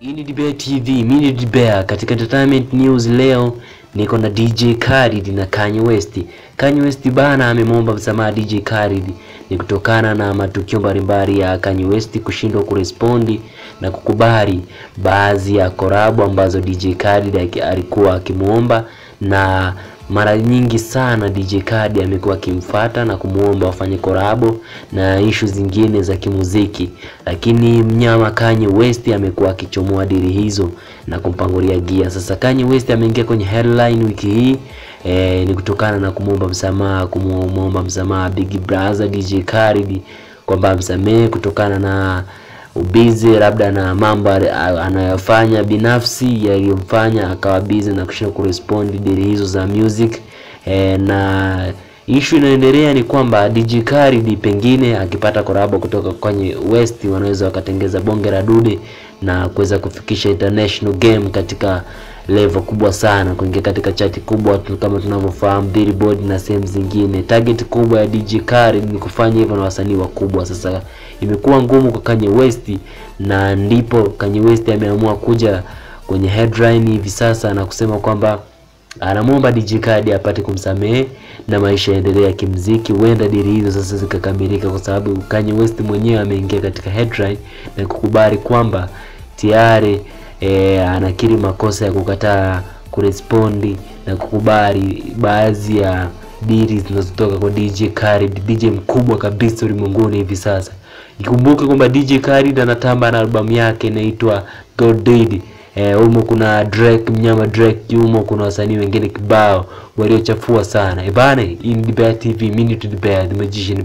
Hii ni Dibea TV, mimi ni Debate. Katika entertainment news leo niko na DJ Khaled na Kanye West. Kanye West bana amemwomba msamaha DJ Khaled ni kutokana na matukio mbalimbali ya Kanye West kushindwa kurespondi na kukubali baadhi ya korabu ambazo DJ Khaled alikuwa akimwomba na mara nyingi sana DJ Khaled amekuwa akimfuata na kumwomba wafanye korabo na ishu zingine za kimuziki, lakini mnyama Kanye West amekuwa akichomoa diri hizo na kumpangulia gia. Sasa Kanye West ameingia kwenye headline wiki hii e, ni kutokana na kumwomba msamaha kumuomba msamaha Big Brother DJ Khaled kwamba amsamehe kutokana na ubizi labda na mambo anayofanya binafsi yaliyomfanya akawa busy na kushindwa kurespondi dili hizo za music. E, na ishu inaendelea ni kwamba DJ Khaled pengine akipata korabo kutoka kwenye West wanaweza wakatengeza bonge la dude na kuweza kufikisha international game katika level kubwa sana, kuingia katika chati kubwa tu kama tunavyofahamu Billboard na sehemu zingine. Target kubwa ya DJ Khaled ni kufanya hivyo na wasanii wakubwa. Sasa imekuwa ngumu kwa Kanye West, na ndipo Kanye West ameamua kuja kwenye headline hivi sasa na kusema kwamba anamwomba DJ Khaled apate kumsamehe na maisha yaendelee ya kimziki. Huenda dili hizo sasa zikakamilika, kwa sababu Kanye West mwenyewe ameingia katika headline na kukubali kwamba tayari e, anakiri makosa ya kukataa kurespondi na kukubali baadhi ya diri zinazotoka kwa DJ Khaled, DJ mkubwa kabisa ulimwenguni hivi sasa. Ikumbuke kwamba DJ Khaled anatamba na albamu yake inaitwa God Did. Eh, umo kuna Drake, mnyama Drake, yumo, kuna wasanii wengine kibao waliochafua sana. Ebane, hii ni TV, minute to debate, the magician